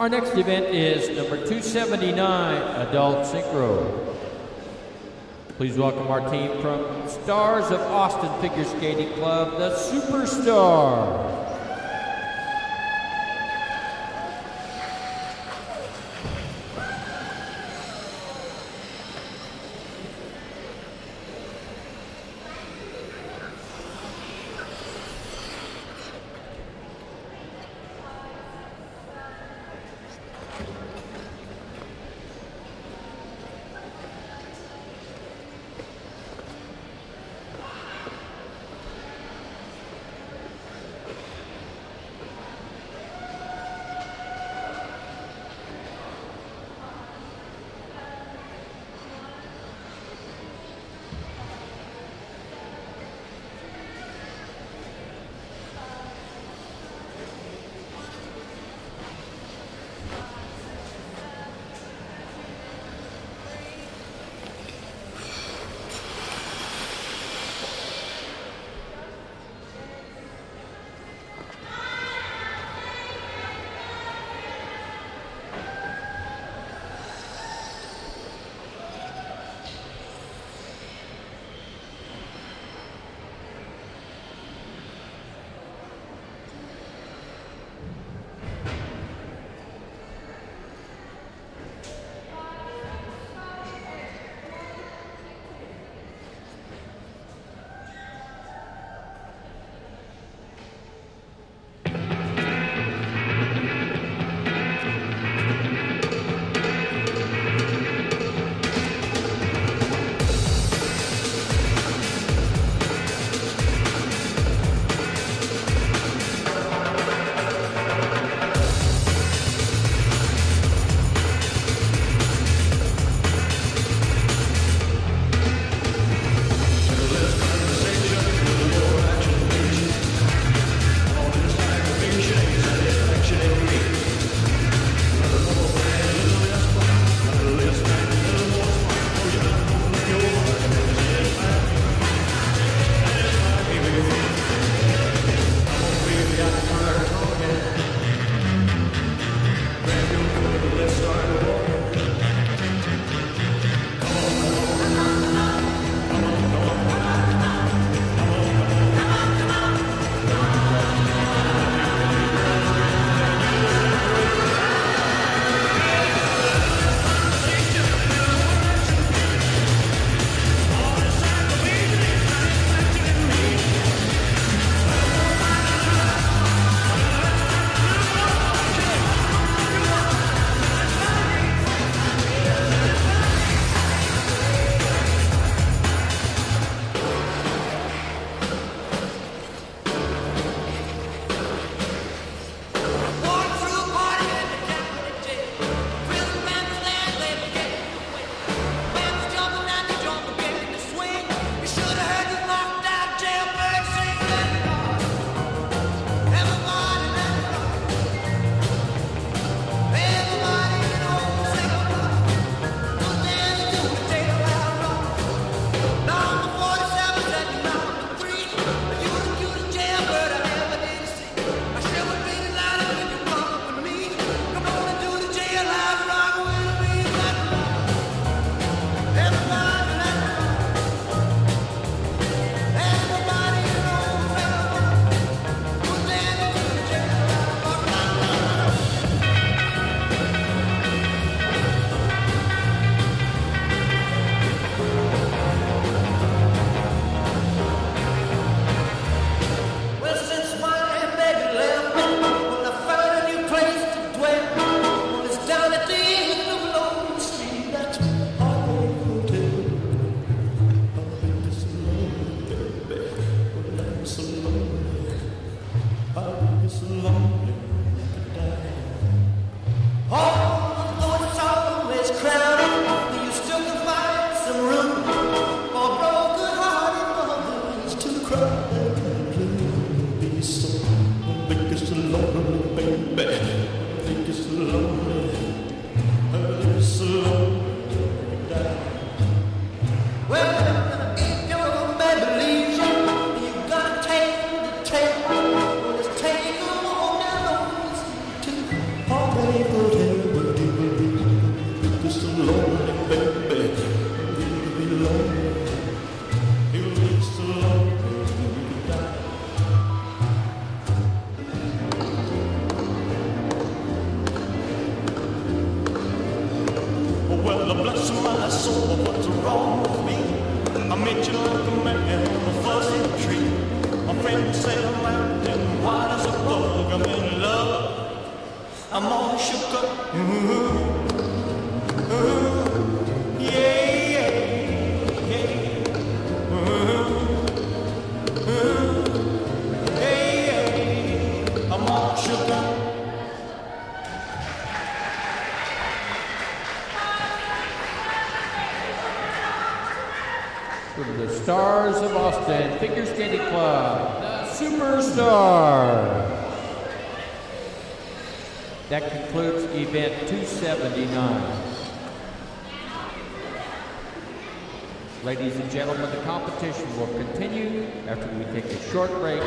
Our next event is number 279, Adult Synchro. Please welcome our team from Stars of Austin Figure Skating Club, the Superstar. Left side 是狼 bless my soul, what's wrong with me? I met you like a man on a fuzzy tree. My friend said I'm out and white as a bug. I'm in love. I'm all shook up. Ooh, ooh, From the Stars of Austin Figure Skating Club, the Superstar. That concludes event 279. Ladies and gentlemen, the competition will continue after we take a short break.